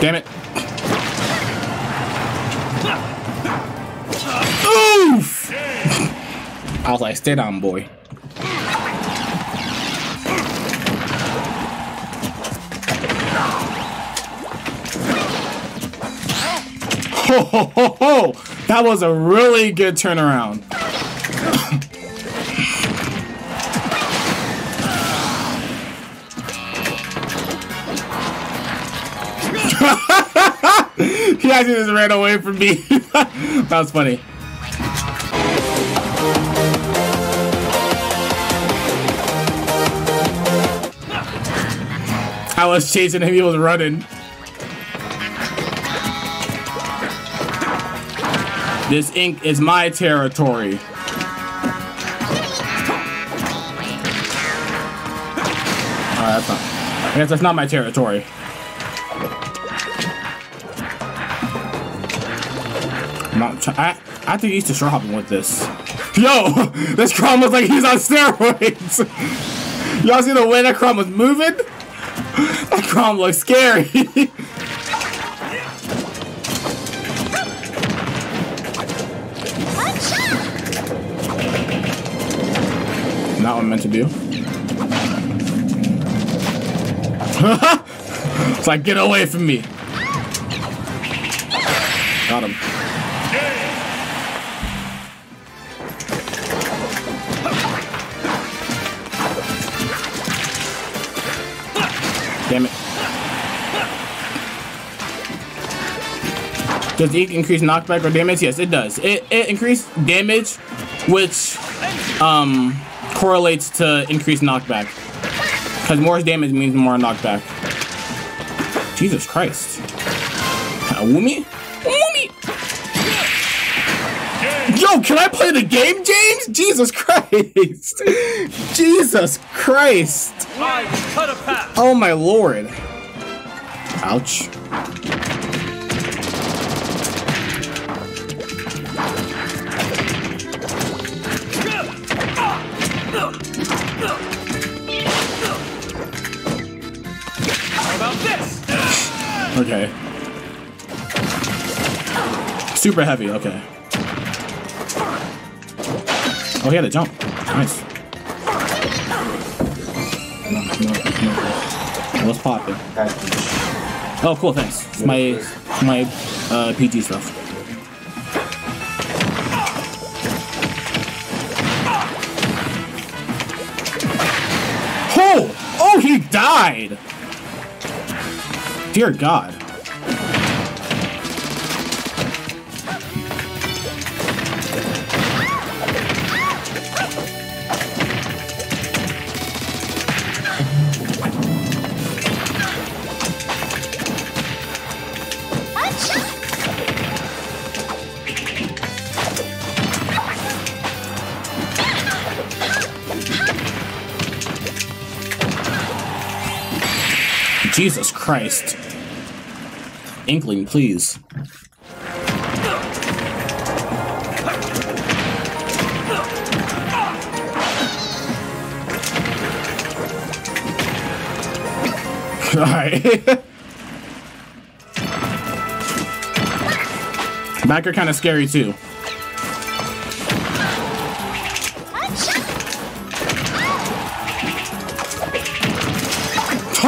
Damn it. Oof! I was like, stay down, boy. Ho, ho, ho, ho. That was a really good turnaround. he actually just ran away from me. that was funny. I was chasing him, he was running. This ink is my territory. Alright, that's not. I guess that's not my territory. Not I, I think he's just hopping with this. Yo! This Chrom was like he's on steroids! Y'all see the way that Chrom was moving? That Chrom looks scary. Not what I'm meant to do. it's like, get away from me. Got him. Damn it. Does it increase knockback or damage? Yes, it does. It, it increases damage, which um, correlates to increased knockback. Because more damage means more knockback. Jesus Christ. Uh! Yo, can I play the game, James? Jesus Christ. Jesus Christ. Cut a path. Oh my lord. Ouch. How about this? Okay. Super heavy, okay. Oh, he had a jump. Nice. No, no, no. What's popping? Oh, cool, thanks. It's my, my uh, PG stuff. Oh! Oh, he died! Dear God. Jesus Christ. Inkling, please. Alright. Backer kind of scary too.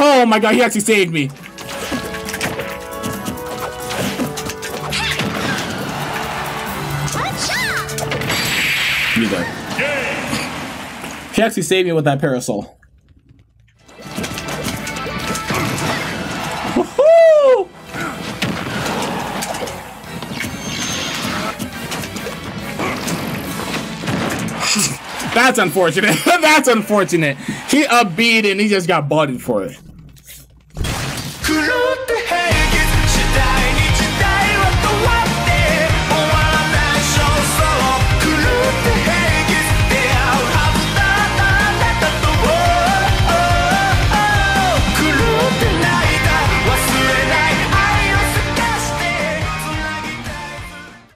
Oh my god, he actually saved me. You there. He actually saved me with that parasol. That's unfortunate. That's unfortunate. He upbeat and he just got bodied for it.